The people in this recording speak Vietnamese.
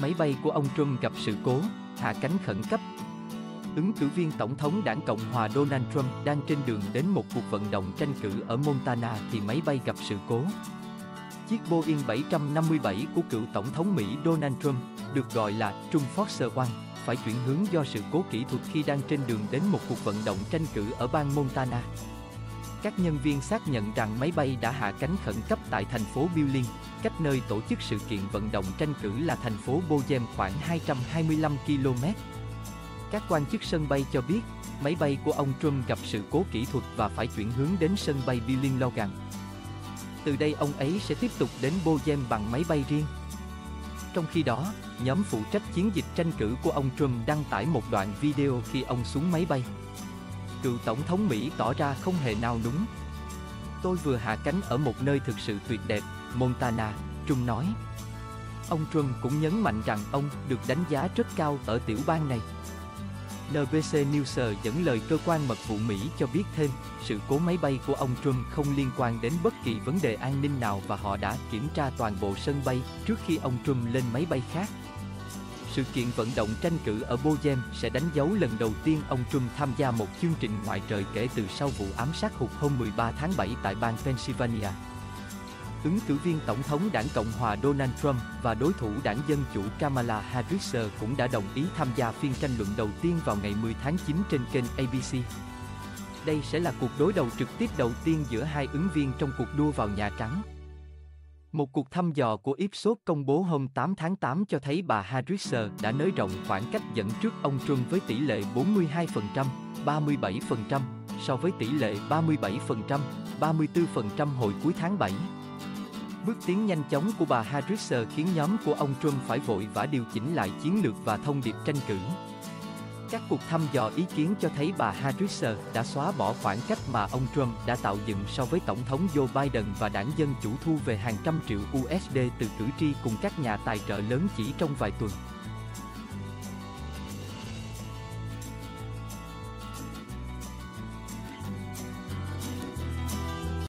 Máy bay của ông Trump gặp sự cố, hạ cánh khẩn cấp. Ứng cử viên Tổng thống đảng Cộng hòa Donald Trump đang trên đường đến một cuộc vận động tranh cử ở Montana thì máy bay gặp sự cố. Chiếc Boeing 757 của cựu Tổng thống Mỹ Donald Trump, được gọi là Trung Foxer One, phải chuyển hướng do sự cố kỹ thuật khi đang trên đường đến một cuộc vận động tranh cử ở bang Montana. Các nhân viên xác nhận rằng máy bay đã hạ cánh khẩn cấp tại thành phố Billings, cách nơi tổ chức sự kiện vận động tranh cử là thành phố Bojem khoảng 225 km. Các quan chức sân bay cho biết, máy bay của ông Trump gặp sự cố kỹ thuật và phải chuyển hướng đến sân bay Billings Logan. Từ đây ông ấy sẽ tiếp tục đến Bojem bằng máy bay riêng. Trong khi đó, nhóm phụ trách chiến dịch tranh cử của ông Trump đăng tải một đoạn video khi ông xuống máy bay. Cựu Tổng thống Mỹ tỏ ra không hề nao núng. Tôi vừa hạ cánh ở một nơi thực sự tuyệt đẹp, Montana, trung nói. Ông Trump cũng nhấn mạnh rằng ông được đánh giá rất cao ở tiểu bang này. NBC News dẫn lời cơ quan mật vụ Mỹ cho biết thêm, sự cố máy bay của ông Trump không liên quan đến bất kỳ vấn đề an ninh nào và họ đã kiểm tra toàn bộ sân bay trước khi ông Trump lên máy bay khác. Sự kiện vận động tranh cử ở Bojem sẽ đánh dấu lần đầu tiên ông Trump tham gia một chương trình ngoại trời kể từ sau vụ ám sát hụt hôm 13 tháng 7 tại bang Pennsylvania. Ứng cử viên Tổng thống đảng Cộng hòa Donald Trump và đối thủ đảng Dân Chủ Kamala Harris cũng đã đồng ý tham gia phiên tranh luận đầu tiên vào ngày 10 tháng 9 trên kênh ABC. Đây sẽ là cuộc đối đầu trực tiếp đầu tiên giữa hai ứng viên trong cuộc đua vào Nhà Trắng. Một cuộc thăm dò của Ipsos công bố hôm 8 tháng 8 cho thấy bà Harris đã nới rộng khoảng cách dẫn trước ông Trump với tỷ lệ 42%, 37% so với tỷ lệ 37%, 34% hồi cuối tháng 7. Bước tiến nhanh chóng của bà Harris khiến nhóm của ông Trump phải vội vã điều chỉnh lại chiến lược và thông điệp tranh cử. Các cuộc thăm dò ý kiến cho thấy bà Harris đã xóa bỏ khoảng cách mà ông Trump đã tạo dựng so với Tổng thống Joe Biden và đảng Dân Chủ thu về hàng trăm triệu USD từ cử tri cùng các nhà tài trợ lớn chỉ trong vài tuần.